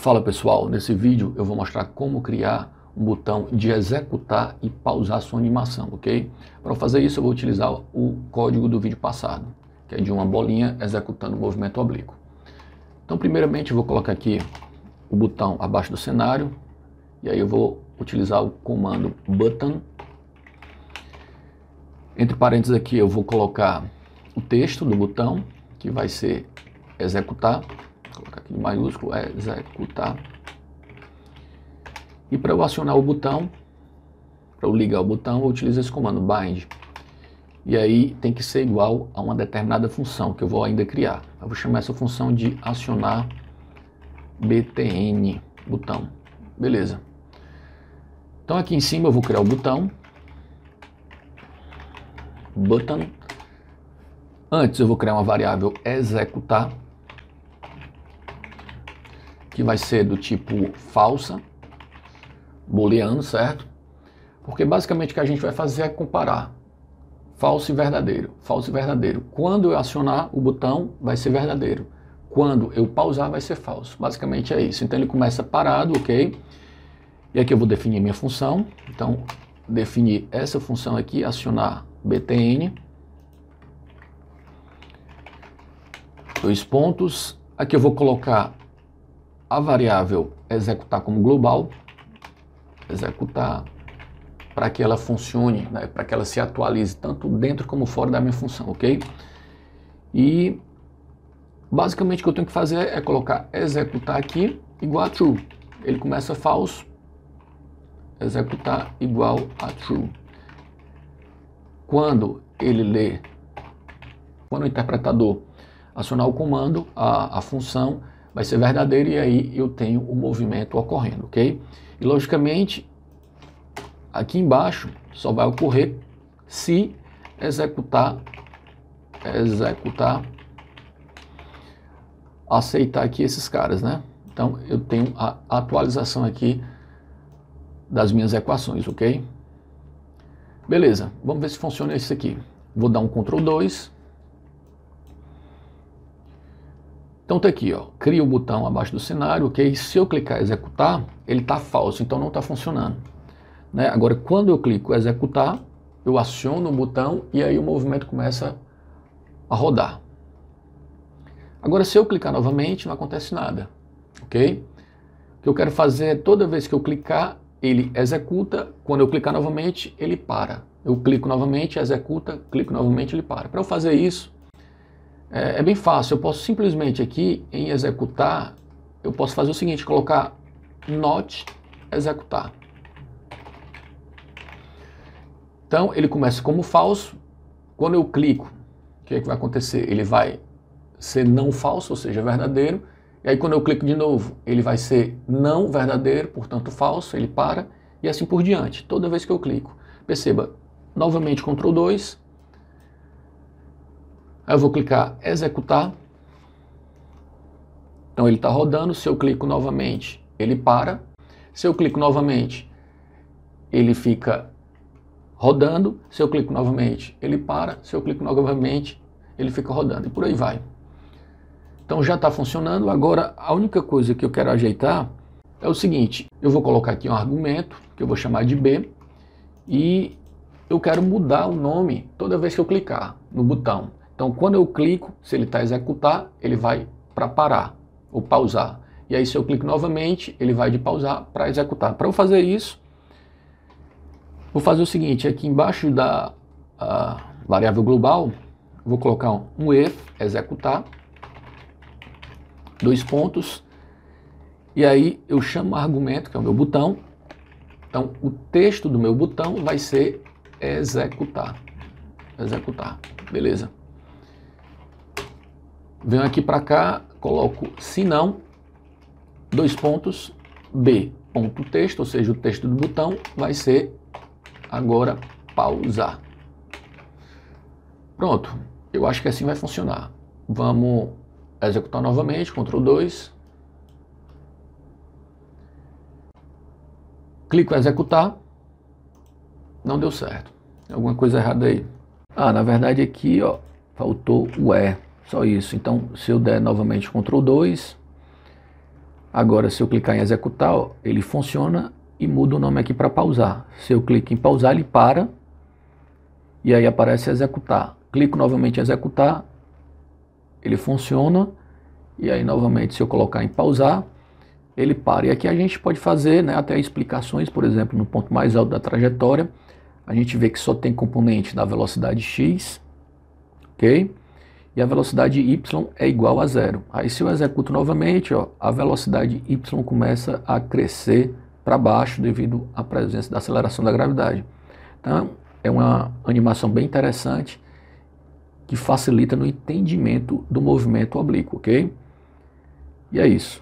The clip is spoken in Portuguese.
Fala pessoal, nesse vídeo eu vou mostrar como criar um botão de executar e pausar sua animação, ok? Para fazer isso eu vou utilizar o código do vídeo passado, que é de uma bolinha executando o movimento oblíquo. Então primeiramente eu vou colocar aqui o botão abaixo do cenário, e aí eu vou utilizar o comando button. Entre parênteses aqui eu vou colocar o texto do botão, que vai ser executar em maiúsculo, é executar. E para eu acionar o botão, para eu ligar o botão, eu utilizo esse comando bind. E aí tem que ser igual a uma determinada função que eu vou ainda criar. Eu vou chamar essa função de acionar btn botão. Beleza. Então aqui em cima eu vou criar o botão button. Antes eu vou criar uma variável executar que vai ser do tipo falsa, booleano, certo? Porque basicamente o que a gente vai fazer é comparar falso e verdadeiro, falso e verdadeiro. Quando eu acionar o botão, vai ser verdadeiro. Quando eu pausar, vai ser falso. Basicamente é isso. Então ele começa parado, ok? E aqui eu vou definir minha função. Então, definir essa função aqui, acionar btn. Dois pontos. Aqui eu vou colocar a variável executar como global, executar para que ela funcione, né, para que ela se atualize tanto dentro como fora da minha função, ok? E basicamente o que eu tenho que fazer é colocar executar aqui igual a true. Ele começa falso, executar igual a true. Quando ele lê, quando o interpretador acionar o comando, a, a função vai ser verdadeiro e aí eu tenho o movimento ocorrendo, ok? E logicamente, aqui embaixo só vai ocorrer se executar, executar, aceitar aqui esses caras, né? Então eu tenho a atualização aqui das minhas equações, ok? Beleza, vamos ver se funciona isso aqui. Vou dar um Ctrl 2 Então tá aqui, ó, cria o botão abaixo do cenário, ok? Se eu clicar executar, ele está falso, então não está funcionando. Né? Agora, quando eu clico executar, eu aciono o botão e aí o movimento começa a rodar. Agora, se eu clicar novamente, não acontece nada, ok? O que eu quero fazer é toda vez que eu clicar, ele executa, quando eu clicar novamente, ele para. Eu clico novamente, executa, clico novamente, ele para. Para eu fazer isso, é, é bem fácil, eu posso simplesmente aqui em executar, eu posso fazer o seguinte, colocar not executar. Então ele começa como falso, quando eu clico, o que, é que vai acontecer? Ele vai ser não falso, ou seja, verdadeiro, e aí quando eu clico de novo, ele vai ser não verdadeiro, portanto falso, ele para, e assim por diante, toda vez que eu clico. Perceba, novamente Ctrl 2, Aí eu vou clicar executar. Então ele está rodando. Se eu clico novamente, ele para. Se eu clico novamente, ele fica rodando. Se eu clico novamente, ele para. Se eu clico novamente, ele fica rodando. E por aí vai. Então já está funcionando. Agora a única coisa que eu quero ajeitar é o seguinte: eu vou colocar aqui um argumento que eu vou chamar de B e eu quero mudar o nome toda vez que eu clicar no botão. Então, quando eu clico, se ele está executar, ele vai para parar ou pausar. E aí, se eu clico novamente, ele vai de pausar para executar. Para eu fazer isso, vou fazer o seguinte: aqui embaixo da variável global, vou colocar um if executar, dois pontos, e aí eu chamo o argumento, que é o meu botão. Então, o texto do meu botão vai ser executar. Executar, beleza? Venho aqui para cá, coloco se não, dois pontos, B, ponto texto, ou seja, o texto do botão vai ser agora pausar. Pronto, eu acho que assim vai funcionar. Vamos executar novamente, Ctrl 2. Clico em executar. Não deu certo. Alguma coisa errada aí. Ah, na verdade aqui, ó, faltou o E. Só isso. Então, se eu der novamente Ctrl 2, Agora, se eu clicar em executar, ó, ele funciona e muda o nome aqui para pausar. Se eu clico em pausar, ele para e aí aparece executar. Clico novamente em executar, ele funciona e aí novamente se eu colocar em pausar, ele para. E aqui a gente pode fazer né, até explicações, por exemplo, no ponto mais alto da trajetória, a gente vê que só tem componente da velocidade x, ok? E a velocidade y é igual a zero. Aí se eu executo novamente, ó, a velocidade y começa a crescer para baixo devido à presença da aceleração da gravidade. Então é uma animação bem interessante que facilita no entendimento do movimento oblíquo, ok? E é isso.